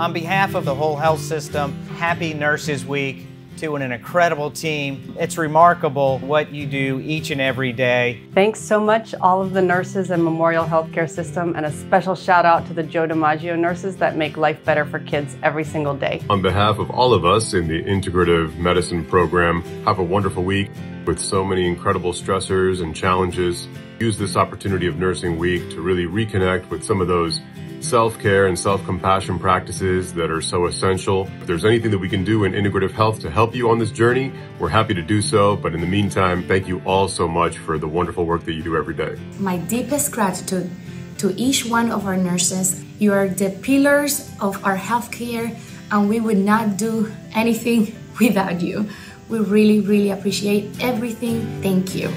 On behalf of the whole health system, happy Nurses Week to an incredible team. It's remarkable what you do each and every day. Thanks so much, all of the nurses and Memorial Healthcare System, and a special shout out to the Joe DiMaggio nurses that make life better for kids every single day. On behalf of all of us in the Integrative Medicine program, have a wonderful week with so many incredible stressors and challenges. Use this opportunity of Nursing Week to really reconnect with some of those self-care and self-compassion practices that are so essential. If there's anything that we can do in integrative health to help you on this journey, we're happy to do so. But in the meantime, thank you all so much for the wonderful work that you do every day. My deepest gratitude to each one of our nurses. You are the pillars of our healthcare and we would not do anything without you. We really, really appreciate everything. Thank you.